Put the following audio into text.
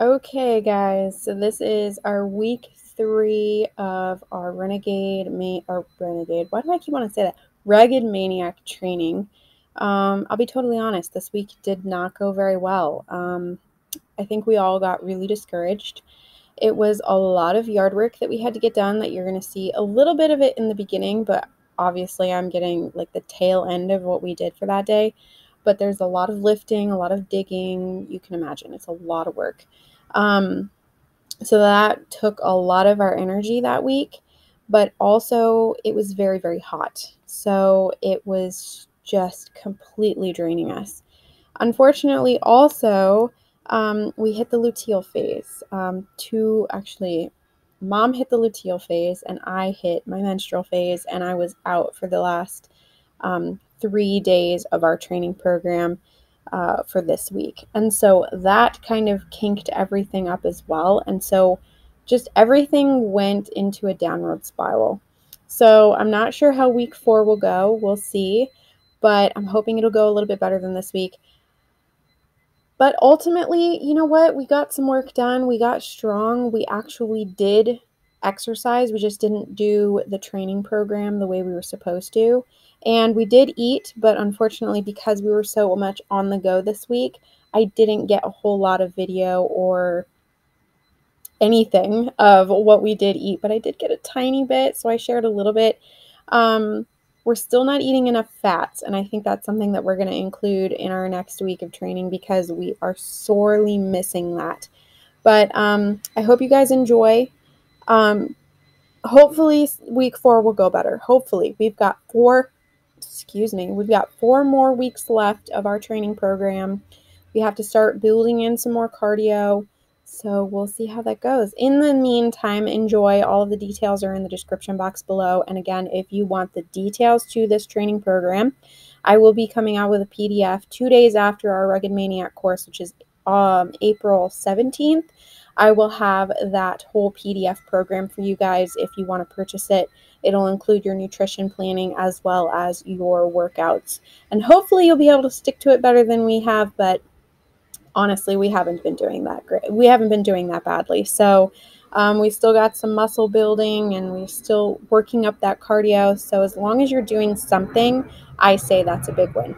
Okay, guys, so this is our week three of our Renegade, Ma- or Renegade, why do I keep wanting to say that? Rugged Maniac training. Um, I'll be totally honest, this week did not go very well. Um, I think we all got really discouraged. It was a lot of yard work that we had to get done that you're going to see a little bit of it in the beginning, but obviously I'm getting like the tail end of what we did for that day but there's a lot of lifting, a lot of digging. You can imagine it's a lot of work. Um, so that took a lot of our energy that week, but also it was very, very hot. So it was just completely draining us. Unfortunately, also, um, we hit the luteal phase. Um, two, actually, mom hit the luteal phase, and I hit my menstrual phase, and I was out for the last um, three days of our training program uh, for this week. And so that kind of kinked everything up as well. And so just everything went into a downward spiral. So I'm not sure how week four will go. We'll see. But I'm hoping it'll go a little bit better than this week. But ultimately, you know what? We got some work done. We got strong. We actually did exercise. We just didn't do the training program the way we were supposed to. And we did eat, but unfortunately, because we were so much on the go this week, I didn't get a whole lot of video or anything of what we did eat, but I did get a tiny bit, so I shared a little bit. Um, we're still not eating enough fats, and I think that's something that we're going to include in our next week of training because we are sorely missing that. But um, I hope you guys enjoy. Um, hopefully, week four will go better. Hopefully, we've got four excuse me, we've got four more weeks left of our training program. We have to start building in some more cardio. So we'll see how that goes. In the meantime, enjoy. All of the details are in the description box below. And again, if you want the details to this training program, I will be coming out with a PDF two days after our Rugged Maniac course, which is um, April 17th. I will have that whole PDF program for you guys if you want to purchase it. It'll include your nutrition planning as well as your workouts. And hopefully you'll be able to stick to it better than we have, but honestly, we haven't been doing that great. We haven't been doing that badly. So um, we still got some muscle building and we're still working up that cardio. So as long as you're doing something, I say that's a big win.